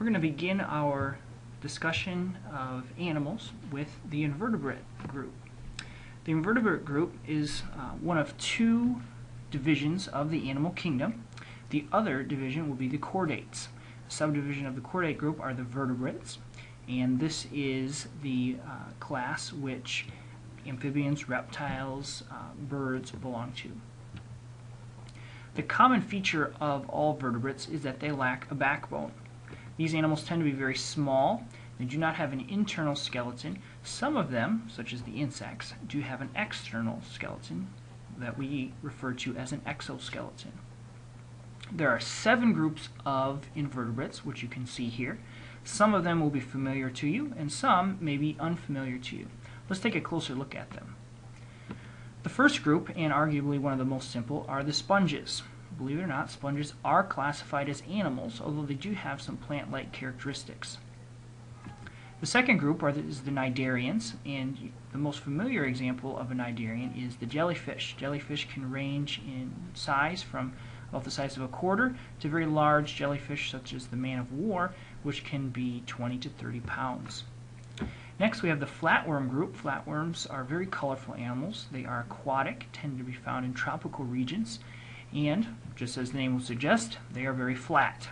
We're going to begin our discussion of animals with the invertebrate group. The invertebrate group is uh, one of two divisions of the animal kingdom. The other division will be the chordates. A subdivision of the chordate group are the vertebrates, and this is the uh, class which amphibians, reptiles, uh, birds belong to. The common feature of all vertebrates is that they lack a backbone. These animals tend to be very small. They do not have an internal skeleton. Some of them, such as the insects, do have an external skeleton that we refer to as an exoskeleton. There are seven groups of invertebrates, which you can see here. Some of them will be familiar to you, and some may be unfamiliar to you. Let's take a closer look at them. The first group, and arguably one of the most simple, are the sponges. Believe it or not, sponges are classified as animals, although they do have some plant-like characteristics. The second group are the, is the cnidarians, and the most familiar example of a cnidarian is the jellyfish. Jellyfish can range in size from about the size of a quarter to very large jellyfish such as the man of war, which can be 20 to 30 pounds. Next, we have the flatworm group. Flatworms are very colorful animals. They are aquatic, tend to be found in tropical regions, and, just as the name will suggest, they are very flat.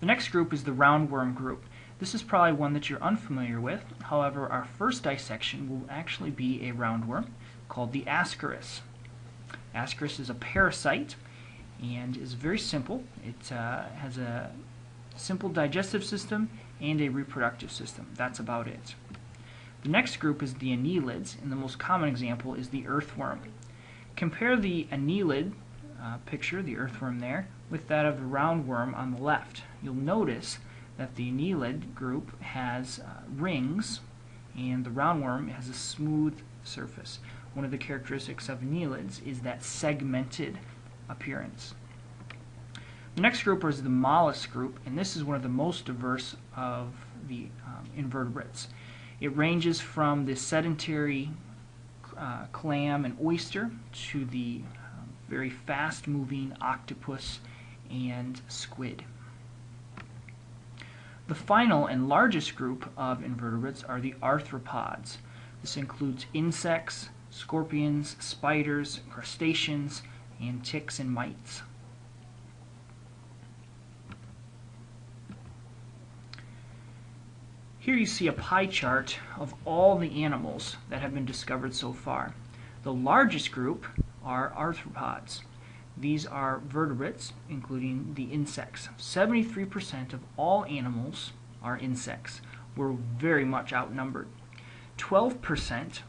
The next group is the roundworm group. This is probably one that you're unfamiliar with. However, our first dissection will actually be a roundworm called the Ascaris. Ascaris is a parasite and is very simple. It uh, has a simple digestive system and a reproductive system. That's about it. The next group is the annelids, and the most common example is the earthworm. Compare the annelid uh, picture, the earthworm there, with that of the roundworm on the left. You'll notice that the annelid group has uh, rings and the roundworm has a smooth surface. One of the characteristics of annelids is that segmented appearance. The next group is the mollusk group, and this is one of the most diverse of the um, invertebrates. It ranges from the sedentary uh, clam and oyster to the uh, very fast moving octopus and squid. The final and largest group of invertebrates are the arthropods. This includes insects, scorpions, spiders, crustaceans, and ticks and mites. Here you see a pie chart of all the animals that have been discovered so far. The largest group are arthropods. These are vertebrates, including the insects. 73% of all animals are insects. We're very much outnumbered. 12%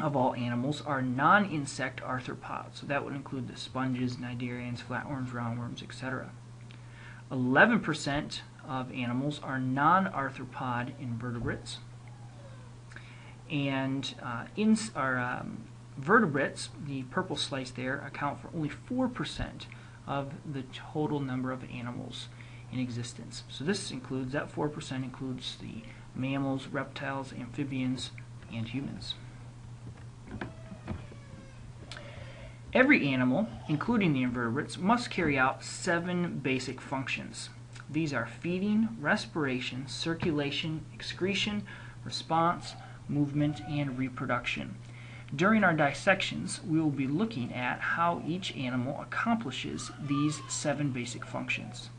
of all animals are non-insect arthropods. So that would include the sponges, cnidarians, flatworms, roundworms, etc. 11% of animals are non-arthropod invertebrates. And uh, in, our um, vertebrates, the purple slice there, account for only 4% of the total number of animals in existence. So this includes, that 4% includes the mammals, reptiles, amphibians, and humans. Every animal, including the invertebrates, must carry out seven basic functions. These are feeding, respiration, circulation, excretion, response, movement, and reproduction. During our dissections, we will be looking at how each animal accomplishes these seven basic functions.